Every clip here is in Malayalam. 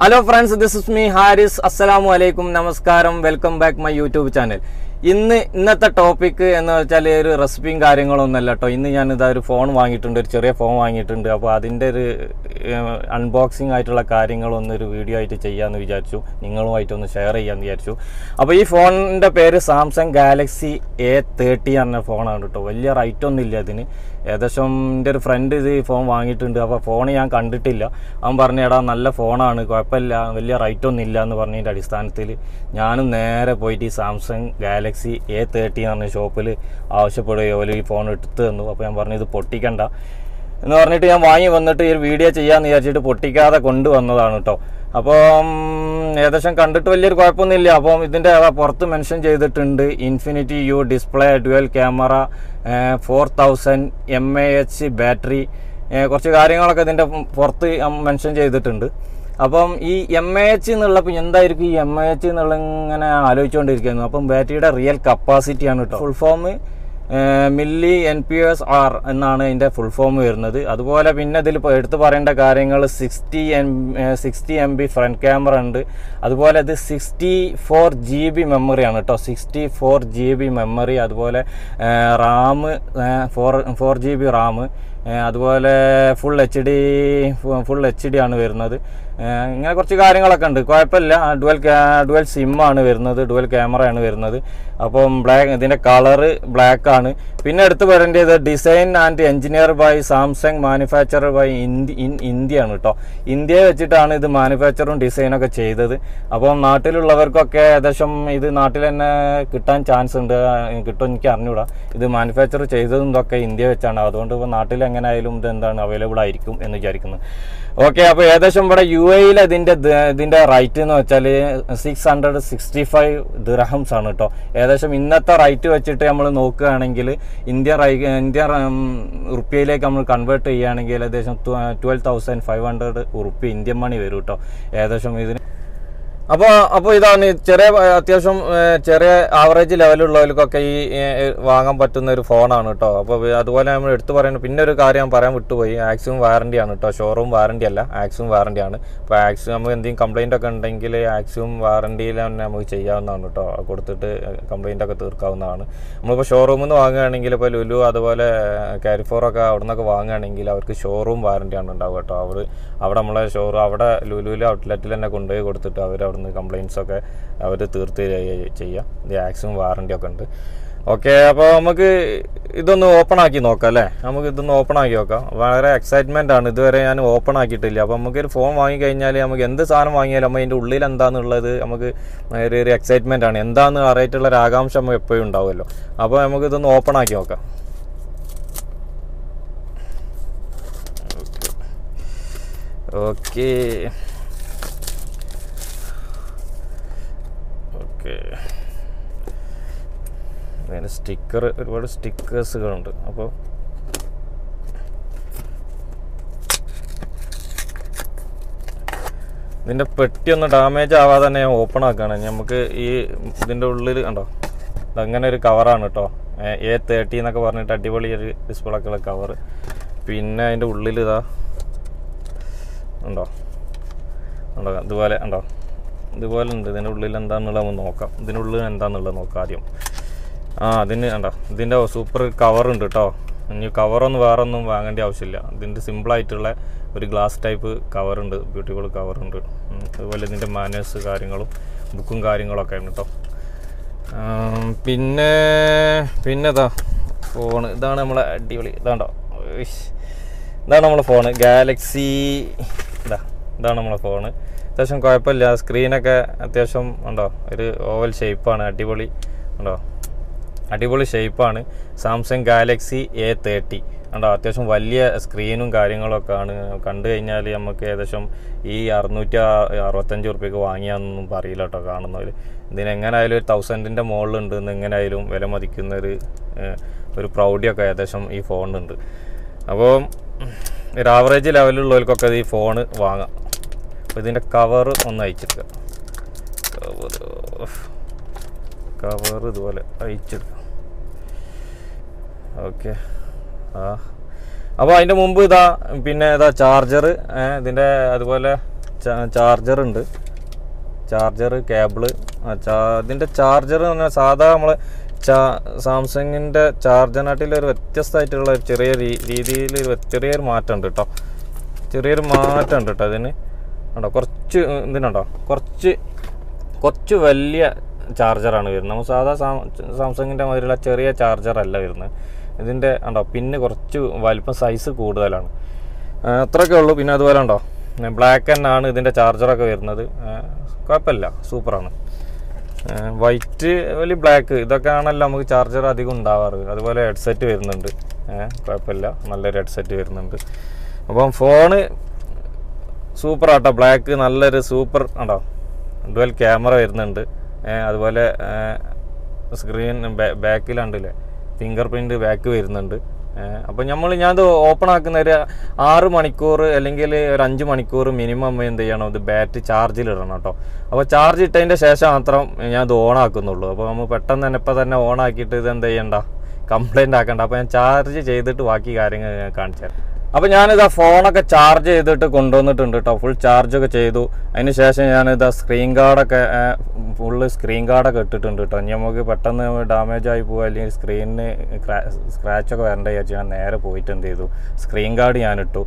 Hello friends this is me Haris അസ്സലാമു അലൈക്കും നമസ്കാരം welcome back my YouTube channel ഇന്ന് ഇന്നത്തെ ടോപ്പിക്ക് എന്ന് വെച്ചാൽ ഒരു റെസിപ്പിയും കാര്യങ്ങളൊന്നും അല്ല കേട്ടോ ഇന്ന് ഞാൻ ഇതാ ഒരു ഫോൺ വാങ്ങിയിട്ടുണ്ട് ഒരു ചെറിയ ഫോൺ വാങ്ങിയിട്ടുണ്ട്. അപ്പോൾ അതിന്റെ ഒരു അൺബോക്സിംഗ് ആയിട്ടുള്ള കാര്യങ്ങളൊന്നൊരു വീഡിയോ ആയിട്ട് ചെയ്യാമെന്ന് വിചാരിച്ചു. നിങ്ങളുമായിട്ടൊന്ന് ഷെയർ ചെയ്യാമെന്ന് വിചാരിച്ചു. അപ്പോൾ ഈ ഫോണിന്റെ പേര് സാംസങ് ഗാലക്സി എ തേർട്ടി എന്ന ഫോണാണ് കേട്ടോ വലിയ റൈറ്റ് ഒന്നും ഇല്ല ഇതിന്. ഏകദേശം എന്റെ ഒരു ഫ്രണ്ട് ഇത് ഈ ഫോൺ വാങ്ങിയിട്ടുണ്ട്. അപ്പോൾ ഫോൺ ഞാൻ കണ്ടിട്ടില്ല. അവൻ പറഞ്ഞു എടാ നല്ല ഫോണാണ് കുഴപ്പമില്ല. വലിയ റൈറ്റ് ഒന്നും ഇല്ല എന്ന് പറഞ്ഞതിന്റെ അടിസ്ഥാനത്തിൽ ഞാനും നേരെ പോയിട്ട് ഈ സാംസങ് ഗാലക്സി എ തേർട്ടി എന്ന് പറഞ്ഞ ഷോപ്പിൽ ആവശ്യപ്പെടുകയോ ഈ ഫോൺ എടുത്തു തന്നു. അപ്പോൾ ഞാൻ പറഞ്ഞു ഇത് പൊട്ടിക്കണ്ട. എന്ന് പറഞ്ഞിട്ട് ഞാൻ വാങ്ങി വന്നിട്ട് ഈ വീഡിയോ ചെയ്യാമെന്ന് വിചാരിച്ചിട്ട് പൊട്ടിക്കാതെ കൊണ്ടുവന്നതാണ് കേട്ടോ അപ്പോൾ ഏകദേശം കണ്ടിട്ട് വലിയൊരു കുഴപ്പമൊന്നുമില്ല. അപ്പം ഇതിന്റെ പുറത്ത് മെൻഷൻ ചെയ്തിട്ടുണ്ട്. Infinity U display dual camera four thousand M A H battery കുറച്ച് കാര്യങ്ങളൊക്കെ ഇതിന്റെ പുറത്ത് മെൻഷൻ ചെയ്തിട്ടുണ്ട്. അപ്പം ഈ എം എ എച്ച് എന്നുള്ള എന്തായിരിക്കും ഈ എം എ എച്ച് എന്നുള്ള ഇങ്ങനെ ആലോചിച്ചുകൊണ്ടിരിക്കുന്നു അപ്പം ബാറ്ററിയുടെ റിയൽ കപ്പാസിറ്റിയാണ് കേട്ടോ full form milli N P S R എന്നാണ് ഇതിന്റെ ഫുൾ ഫോം വരുന്നത്. അതുപോലെ പിന്നെ ഇതിൽ എടുത്തു പറയേണ്ട കാര്യങ്ങൾ sixty M sixty M B front camera ഉണ്ട്. അതുപോലെ ഇത് സിക്സ്റ്റി ഫോർ ജി ബി മെമ്മറിയാണ് കേട്ടോ sixty four G B memory അതുപോലെ RAM four four G B RAM അതുപോലെ full H D full H D ആണ് വരുന്നത്. ഇങ്ങനെ കുറച്ച് കാര്യങ്ങളൊക്കെ ഉണ്ട്. കുഴപ്പമില്ല. ഡുവൽ ഡുവൽ സിമ്മാണ് വരുന്നത്. ഡുവൽ ക്യാമറയാണ് വരുന്നത്. അപ്പം ബ്ലാക്ക് ഇതിന്റെ കളറ് ആണ്. പിന്നെ എടുത്ത് പറയേണ്ടത് design and engineer by Samsung manufacture by India in ഇന്ത്യയാണ് കേട്ടോ ഇന്ത്യയെ വെച്ചിട്ടാണ് ഇത് മാനുഫാക്ചറും ഡിസൈനൊക്കെ ചെയ്തത്. അപ്പം നാട്ടിലുള്ളവർക്കൊക്കെ ഏകദേശം ഇത് നാട്ടിൽ തന്നെ കിട്ടാൻ ചാൻസ് ഉണ്ട്. കിട്ടും എനിക്ക് അറിഞ്ഞൂടാ. ഇത് മാനുഫാക്ചർ ചെയ്തതും ഇതൊക്കെ ഇന്ത്യ വെച്ചാണ്. അതുകൊണ്ട് ഇപ്പോൾ നാട്ടിൽ എങ്ങനെ ആയാലും ഇത് എന്താണ് അവൈലബിൾ ആയിരിക്കും എന്ന് വിചാരിക്കുന്നു. ഓക്കെ അപ്പോൾ ഏകദേശം ഇവിടെ യു എയിൽ ഇതിന്റെ ഇതിന്റെ റൈറ്റ് എന്ന് വെച്ചാൽ six hundred sixty five dirhams ആണ് കേട്ടോ ഏകദേശം ഇന്നത്തെ റൈറ്റ് വെച്ചിട്ട് നമ്മൾ നോക്കുകയാണെങ്കിൽ ഇന്ത്യ ഇന്ത്യ റുപ്യയിലേക്ക് നമ്മൾ കൺവേർട്ട് ചെയ്യുകയാണെങ്കിൽ ഏകദേശം twelve thousand five hundred rupee Indian money വരും കേട്ടോ ഏകദേശം ഇതിന് അപ്പോൾ അപ്പോൾ ഇതാണ് ചെറിയ അത്യാവശ്യം ചെറിയ ആവറേജ് ലെവലുള്ളവർക്കൊക്കെ ഈ വാങ്ങാൻ പറ്റുന്ന ഒരു ഫോണാണ് കേട്ടോ അപ്പോൾ അതുപോലെ നമ്മൾ എടുത്തു പറയുന്നത് പിന്നെ ഒരു കാര്യം ഞാൻ പറയാൻ വിട്ടുപോയി. ആക്സിമം വാറണ്ടി ആണ് കേട്ടോ ഷോറൂം വാറണ്ടി അല്ല ആക്സിമം വാറണ്ടി ആണ്. അപ്പോൾ ആക്സിമം നമുക്ക് എന്തെങ്കിലും കംപ്ലൈന്റ് ഒക്കെ ഉണ്ടെങ്കിൽ ആക്സിമം വാറണ്ടിയിൽ തന്നെ നമുക്ക് ചെയ്യാവുന്നതാണ് കേട്ടോ കൊടുത്തിട്ട് കംപ്ലൈന്റ് ഒക്കെ തീർക്കാവുന്നതാണ്. നമ്മളിപ്പോൾ ഷോറൂമിൽ നിന്ന് വാങ്ങുകയാണെങ്കിൽ ഇപ്പോൾ ലുലു അതുപോലെ കാരിഫോറൊക്കെ അവിടെ നിന്നൊക്കെ വാങ്ങുകയാണെങ്കിൽ അവർക്ക് ഷോറൂം വാറണ്ടി ആണ് ഉണ്ടാവുക കേട്ടോ അവർ അവിടെ നമ്മളെ ഷോറൂം അവിടെ ലുലുവിൽ ഔട്ട്ലെറ്റിൽ തന്നെ കൊണ്ടുപോയി കൊടുത്തിട്ട് അവർ അവിടുന്ന് കംപ്ലയിൻസൊക്കെ അവർ തീർത്ത് ചെയ്യുക ഇത് ആക്സും വാറണ്ടി ഒക്കെ ഉണ്ട്. ഓക്കെ അപ്പോൾ നമുക്ക് ഇതൊന്ന് ഓപ്പൺ ആക്കി നോക്കാം അല്ലേ? നമുക്ക് ഇതൊന്ന് ഓപ്പൺ ആക്കി നോക്കാം. വളരെ എക്സൈറ്റ്മെന്റ് ആണ്. ഇതുവരെ ഞാൻ ഓപ്പൺ ആക്കിയിട്ടില്ല. അപ്പോൾ നമുക്കൊരു ഫോൺ വാങ്ങിക്കഴിഞ്ഞാൽ നമുക്ക് എന്ത് സാധനം വാങ്ങിയാലും നമ്മൾ അതിന്റെ ഉള്ളിൽ എന്താണെന്നുള്ളത് നമുക്ക് ഒരു ഒരു എക്സൈറ്റ്മെന്റ് ആണ്. എന്താണെന്ന് അറിയായിട്ടുള്ള ഒരു ആകാംക്ഷ നമുക്ക് എപ്പോഴും ഉണ്ടാവുമല്ലോ. അപ്പോൾ നമുക്ക് ഇതൊന്ന് ഓപ്പൺ ആക്കി നോക്കാം. ഓക്കെ അതിന് സ്റ്റിക്കർ ഒരുപാട് സ്റ്റിക്കേഴ്സുകളുണ്ട് അപ്പോൾ ഇതിന്റെ പെട്ടി ഒന്ന് ഡാമേജ് ആവാതെ തന്നെ ഞാൻ ഓപ്പൺ ആക്കുകയാണ് നമുക്ക് ഈ ഇതിന്റെ ഉള്ളിൽ കണ്ടോ? അങ്ങനെ ഒരു കവറാണ് കേട്ടോ എ തേർട്ടി എന്നൊക്കെ പറഞ്ഞിട്ട് അടിപൊളി ഒരു ഡിസ്പ്ലേക്കുള്ള കവർ പിന്നെ അതിന്റെ ഉള്ളിൽ ഇതാ ഉണ്ടോ? ഉണ്ടോ? ഇതുപോലെ ഉണ്ടോ? ഇതുപോലെ ഉണ്ട്. ഇതിന്റെ ഉള്ളിൽ എന്താണെന്നുള്ളത് നമുക്ക് നോക്കാം. ഇതിനുള്ളിൽ എന്താണെന്നുള്ളത് നോക്കാം ആദ്യം ആ അതിന് കണ്ടോ ഇതിന്റെ സൂപ്പർ കവറുണ്ട് കേട്ടോ ഇനി കവറൊന്നും വേറെ ഒന്നും വാങ്ങേണ്ട ആവശ്യമില്ല. ഇതിന്റെ സിമ്പിളായിട്ടുള്ള ഒരു ഗ്ലാസ് ടൈപ്പ് കവറുണ്ട് ബ്യൂട്ടിഫുൾ കവറുണ്ട് അതുപോലെ ഇതിന്റെ മാനേഴ്സ് കാര്യങ്ങളും ബുക്കും കാര്യങ്ങളൊക്കെ ഉണ്ട് കേട്ടോ പിന്നെ പിന്നെ ഇതാ ഫോണ് ഇതാണ് നമ്മളെ അടിപൊളി ഇതാണ്ടോ ഇതാണ് നമ്മളെ ഫോണ് ഗാലക്സി ഇതാ ഇതാണ് നമ്മളെ ഫോണ് അത്യാവശ്യം കുഴപ്പമില്ല. സ്ക്രീനൊക്കെ അത്യാവശ്യം ഉണ്ടോ ഒരു ഓവൽ ഷേപ്പാണ് അടിപൊളി ഉണ്ടോ. അടിപൊളി ഷേപ്പാണ് സാംസങ് ഗാലക്സി എ തേർട്ടി കണ്ടോ അത്യാവശ്യം വലിയ സ്ക്രീനും കാര്യങ്ങളൊക്കെ ആണ്. കണ്ടു കഴിഞ്ഞാൽ നമുക്ക് ഏകദേശം ഈ അറുന്നൂറ്റി അറുപത്തഞ്ച് റുപ്യക്ക് വാങ്ങിയാന്നൊന്നും പറയില്ല കേട്ടോ കാണുന്നവർ ഇതിനെങ്ങനായാലും ഒരു തൗസൻഡിന്റെ മുകളിലുണ്ട് എന്ന് എങ്ങനെയായാലും വില മതിക്കുന്ന ഒരു ഒരു പ്രൗഢിയൊക്കെ ഏകദേശം ഈ ഫോണിനുണ്ട്. അപ്പോൾ ഒരു ആവറേജ് ലെവലിലുള്ളവർക്കൊക്കെ ഈ ഫോണ് വാങ്ങാം. അപ്പോൾ ഇതിന്റെ കവർ ഒന്ന് അയച്ചെടുക്കുക കവർ കവർ ഇതുപോലെ അയച്ചെടുക്കുക ഓക്കെ ആ. അപ്പോൾ അതിന്റെ മുമ്പ് ഇതാ പിന്നെ ഇതാ ചാർജർ ഇതിന്റെ അതുപോലെ ചാർജർ ഉണ്ട്. ചാർജർ കേബിൾ ഇതിന്റെ ചാർജർ എന്ന് പറഞ്ഞാൽ സാധാ നമ്മൾ ചാ സാംസങ്ങിന്റെ ചാർജറിനാട്ടിൽ ഒരു വ്യത്യസ്തമായിട്ടുള്ള ഒരു ചെറിയ രീതിയിൽ ഒരു ചെറിയൊരു മാറ്റമുണ്ട് കേട്ടോ ചെറിയൊരു മാറ്റമുണ്ട് കേട്ടോ അതിന് ഉണ്ടോ കുറച്ച് ഇതിനുണ്ടോ? കുറച്ച് കുറച്ച് വലിയ ചാർജറാണ് വരുന്നത്. നമ്മൾ സാധാ സാംസങ്ങിന്റെ മാതിരിയുള്ള ചെറിയ ചാർജറല്ല വരുന്നത്. ഇതിന്റെ ഉണ്ടോ പിന്നെ കുറച്ച് വലിപ്പം സൈസ് കൂടുതലാണ്. അത്രയൊക്കെ ഉള്ളൂ. പിന്നെ അതുപോലെ ഉണ്ടോ? ബ്ലാക്ക് ആണ് ഇതിന്റെ ചാർജറൊക്കെ വരുന്നത്. കുഴപ്പമില്ല. സൂപ്പറാണ് വൈറ്റ് വലിയ ബ്ലാക്ക് ഇതൊക്കെ ആണല്ലോ നമുക്ക് ചാർജർ അധികം ഉണ്ടാവാറ്. അതുപോലെ ഹെഡ്സെറ്റ് വരുന്നുണ്ട്. കുഴപ്പമില്ല. നല്ലൊരു ഹെഡ്സെറ്റ് വരുന്നുണ്ട്. അപ്പം ഫോണ് സൂപ്പർ ആട്ടോ. ബ്ലാക്ക് നല്ലൊരു സൂപ്പർ ഉണ്ടോ? ഡുവൽ ക്യാമറ വരുന്നുണ്ട്. അതുപോലെ സ്ക്രീൻ ബാക്കിലുണ്ടല്ലേ ഫിംഗർ പ്രിന്റ് ബാക്ക് വരുന്നുണ്ട്. അപ്പോൾ നമ്മൾ ഞാനത് ഓപ്പൺ ആക്കുന്ന ഒരു ആറ് മണിക്കൂർ അല്ലെങ്കിൽ ഒരു അഞ്ച് മണിക്കൂർ മിനിമം എന്ത് ചെയ്യണം? ഇത് ബാറ്ററി ചാർജിൽ ഇടണം കേട്ടോ അപ്പോൾ ചാർജ് ഇട്ടതിന്റെ ശേഷം മാത്രം ഞാൻ ഇത് ഓൺ ആക്കുന്നുള്ളൂ. അപ്പോൾ നമ്മൾ പെട്ടെന്ന് തന്നെ ഇപ്പം തന്നെ ഓൺ ആക്കിയിട്ട് ഇത് എന്ത് ചെയ്യണ്ട? കംപ്ലൈന്റ് ആക്കണ്ട. അപ്പോൾ ഞാൻ ചാർജ് ചെയ്തിട്ട് ബാക്കി കാര്യങ്ങൾ ഞാൻ കാണിച്ചു തരാം അപ്പോൾ ഞാനിതാ ഫോണൊക്കെ ചാർജ് ചെയ്തിട്ട് കൊണ്ടുവന്നിട്ടുണ്ട് കേട്ടോ ഫുൾ ചാർജൊക്കെ ചെയ്തു. അതിന് ശേഷം ഞാനിതാ സ്ക്രീൻ ഗാർഡൊക്കെ ഫുള്ള് സ്ക്രീൻ ഗാർഡൊക്കെ ഇട്ടിട്ടുണ്ട് കേട്ടോ ഇനി നമുക്ക് പെട്ടെന്ന് ഡാമേജ് ആയി പോകുക അല്ലെങ്കിൽ സ്ക്രീനിന് സ്ക്രാച്ചൊക്കെ വരേണ്ട വിചാരിച്ച് ഞാൻ നേരെ പോയിട്ട് എന്ത് ചെയ്തു? സ്ക്രീൻ ഗാർഡ് ഞാൻ ഇട്ടു.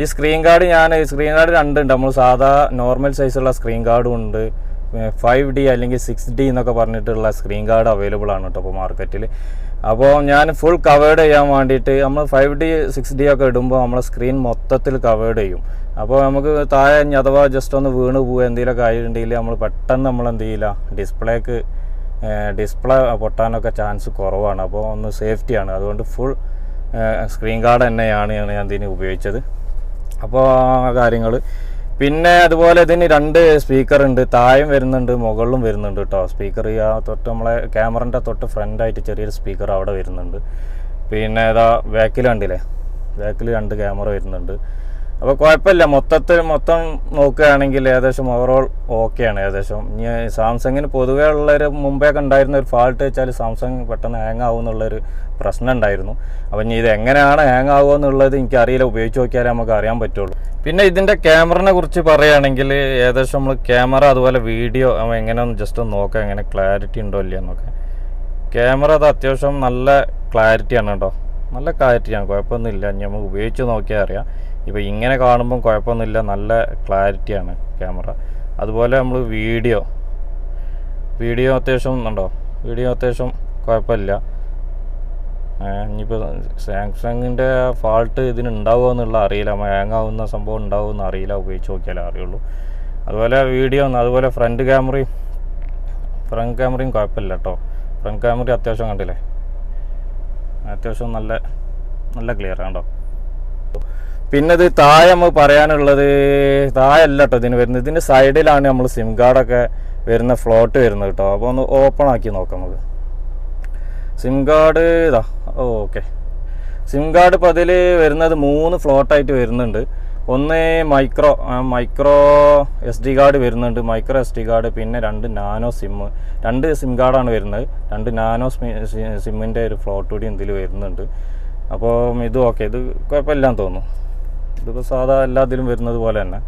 ഈ സ്ക്രീൻ ഗാർഡ് ഞാൻ സ്ക്രീൻ ഗാർഡ് രണ്ടുണ്ട്. നമ്മൾ സാധാ നോർമൽ സൈസുള്ള സ്ക്രീൻ ഗാർഡും ഉണ്ട്. ഫൈവ് ഡി അല്ലെങ്കിൽ സിക്സ് ഡി എന്നൊക്കെ പറഞ്ഞിട്ടുള്ള സ്ക്രീൻ ഗാർഡ് അവൈലബിൾ ആണ് കേട്ടോ ഇപ്പോൾ മാർക്കറ്റിൽ അപ്പോൾ ഞാൻ ഫുൾ കവേർഡ് ചെയ്യാൻ വേണ്ടിയിട്ട് നമ്മൾ ഫൈവ് ഡി സിക്സ് ഡി ഒക്കെ ഇടുമ്പോൾ നമ്മളെ സ്ക്രീൻ മൊത്തത്തിൽ കവേർഡ് ചെയ്യും. അപ്പോൾ നമുക്ക് താഴെ അഥവാ ജസ്റ്റ് ഒന്ന് വീണ് പോവുക എന്തെങ്കിലുമൊക്കെ ആയിട്ടുണ്ടെങ്കിൽ നമ്മൾ പെട്ടെന്ന് നമ്മൾ എന്ത് ചെയ്യില്ല ഡിസ്പ്ലേക്ക് ഡിസ്പ്ലേ പൊട്ടാനൊക്കെ ചാൻസ് കുറവാണ്. അപ്പോൾ ഒന്ന് സേഫ്റ്റിയാണ് അതുകൊണ്ട് ഫുൾ സ്ക്രീൻ ഗാർഡ് തന്നെയാണ് ഞാൻ ഇതിന് ഉപയോഗിച്ചത്. അപ്പോൾ ആ കാര്യങ്ങൾ പിന്നെ അതുപോലെ ഇതിന് രണ്ട് സ്പീക്കർ ഉണ്ട്. താഴെയും വരുന്നുണ്ട് മുകളിലും വരുന്നുണ്ട് കേട്ടോ സ്പീക്കർ ആ തൊട്ട് നമ്മളെ ക്യാമറന്റെ തൊട്ട് ഫ്രണ്ടായിട്ട് ചെറിയൊരു സ്പീക്കർ അവിടെ വരുന്നുണ്ട്. പിന്നെ ഇതാ ബാക്കിൽ കണ്ടില്ലേ? ബാക്കിൽ രണ്ട് ക്യാമറ വരുന്നുണ്ട്. അപ്പോൾ കുഴപ്പമില്ല. മൊത്തത്തിൽ മൊത്തം നോക്കുകയാണെങ്കിൽ ഏകദേശം ഓവറോൾ ഓക്കെയാണ് ഏകദേശം ഇനി സാംസങ്ങിന് പൊതുവേ ഉള്ളൊരു മുമ്പേ ഉണ്ടായിരുന്ന ഒരു ഫാൾട്ട് വെച്ചാൽ സാംസങ് പെട്ടെന്ന് ഹാങ് ആവും എന്നുള്ളൊരു പ്രശ്നം ഉണ്ടായിരുന്നു. അപ്പോൾ ഇനി ഇത് എങ്ങനെയാണ് ഹാങ് ആവുക എന്നുള്ളത് എനിക്കറിയില്ല. ഉപയോഗിച്ച് നോക്കിയാലേ നമുക്ക് അറിയാൻ പറ്റുള്ളൂ. പിന്നെ ഇതിന്റെ ക്യാമറനെ കുറിച്ച് പറയുകയാണെങ്കിൽ ഏകദേശം നമ്മൾ ക്യാമറ അതുപോലെ വീഡിയോ എങ്ങനെയൊന്ന് ജസ്റ്റ് ഒന്ന് നോക്കാം. എങ്ങനെ ക്ലാരിറ്റി ഉണ്ടോ ഇല്ലയോ എന്നൊക്കെ ക്യാമറ അത് അത്യാവശ്യം നല്ല ക്ലാരിറ്റിയാണ് കേട്ടോ. നല്ല ക്ലാരിറ്റിയാണ് കുഴപ്പമൊന്നുമില്ല. ഇനി നമുക്ക് ഉപയോഗിച്ച് നോക്കിയാൽ അറിയാം. ഇപ്പോൾ ഇങ്ങനെ കാണുമ്പം കുഴപ്പമൊന്നുമില്ല. നല്ല ക്ലാരിറ്റിയാണ് ക്യാമറ അതുപോലെ നമ്മൾ വീഡിയോ വീഡിയോ അത്യാവശ്യം ഉണ്ടോ? വീഡിയോ അത്യാവശ്യം കുഴപ്പമില്ല. ഇനിയിപ്പോൾ സാംസങ്ങിന്റെ ഫാൾട്ട് ഇതിനുണ്ടാവുമോ എന്നുള്ള അറിയില്ല. ഹാങ് ആവുന്ന സംഭവം ഉണ്ടാവുമോ എന്ന് അറിയില്ല. ഉപയോഗിച്ച് നോക്കിയാലേ അറിയുള്ളൂ. അതുപോലെ വീഡിയോ അതുപോലെ ഫ്രണ്ട് ക്യാമറയും ഫ്രണ്ട് ക്യാമറയും കുഴപ്പമില്ല കേട്ടോ. ഫ്രണ്ട് ക്യാമറ അത്യാവശ്യം കണ്ടില്ലേ? അത്യാവശ്യം നല്ല നല്ല ക്ലിയർ ആണോ പിന്നെ ഇത് താഴെ നമുക്ക് പറയാനുള്ളത് അല്ല കേട്ടോ ഇതിന് വരുന്നത്. ഇതിന്റെ സൈഡിലാണ് നമ്മൾ സിം കാർഡൊക്കെ വരുന്ന ഫ്ലോട്ട് വരുന്നത് കേട്ടോ അപ്പോൾ ഒന്ന് ഓപ്പൺ ആക്കി നോക്കാം നമുക്ക്. സിം കാർഡ് ഇതാ. ഓക്കെ സിം കാർഡ് ഇപ്പോൾ അതിൽ വരുന്നത് മൂന്ന് ഫ്ലോട്ടായിട്ട് വരുന്നുണ്ട്. ഒന്ന് micro micro S D card വരുന്നുണ്ട്. മൈക്രോ എസ് ഡി കാർഡ് പിന്നെ രണ്ട് നാനോ സിമ്മ് രണ്ട് സിം കാർഡാണ് വരുന്നത്. രണ്ട് നാനോ സിമ്മിന്റെ ഒരു ഫ്ലോട്ട് കൂടി ഇതിൽ വരുന്നുണ്ട്. അപ്പോൾ ഇത് ഓക്കെ ഇത് കുഴപ്പമില്ലാന്ന് തോന്നുന്നു. ഇതിപ്പോൾ സാധാ എല്ലാത്തിലും വരുന്നത് പോലെ തന്നെ.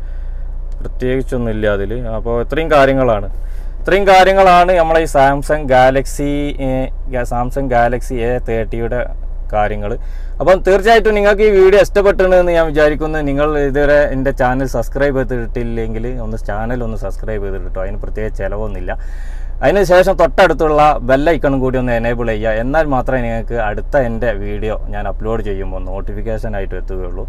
പ്രത്യേകിച്ചൊന്നും ഇല്ല അതിൽ അപ്പോൾ ഇത്രയും കാര്യങ്ങളാണ്. ഇത്രയും കാര്യങ്ങളാണ് നമ്മളെ ഈ Samsung Galaxy Samsung Galaxy A തേർട്ടിയുടെ കാര്യങ്ങൾ അപ്പം തീർച്ചയായിട്ടും നിങ്ങൾക്ക് ഈ വീഡിയോ ഇഷ്ടപ്പെട്ടിട്ടുണ്ടെന്ന് ഞാൻ വിചാരിക്കുന്നു. നിങ്ങൾ ഇതുവരെ എന്റെ ചാനൽ സബ്സ്ക്രൈബ് ചെയ്തിട്ടില്ലെങ്കിൽ ഒന്ന് ചാനൽ ഒന്ന് സബ്സ്ക്രൈബ് ചെയ്തിട്ടോ അതിന് പ്രത്യേക ചിലവൊന്നുമില്ല. അതിന് ശേഷം തൊട്ടടുത്തുള്ള ബെല്ലൈക്കണും കൂടി ഒന്ന് എനേബിൾ ചെയ്യുക. എന്നാൽ മാത്രമേ നിങ്ങൾക്ക് അടുത്ത എന്റെ വീഡിയോ ഞാൻ അപ്ലോഡ് ചെയ്യുമ്പോൾ നോട്ടിഫിക്കേഷൻ ആയിട്ട് എത്തുകയുള്ളൂ.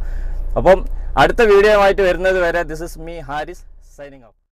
അപ്പം അടുത്ത വീഡിയോ ആയിട്ട് വരുന്നത് വരെ this is me Haris signing off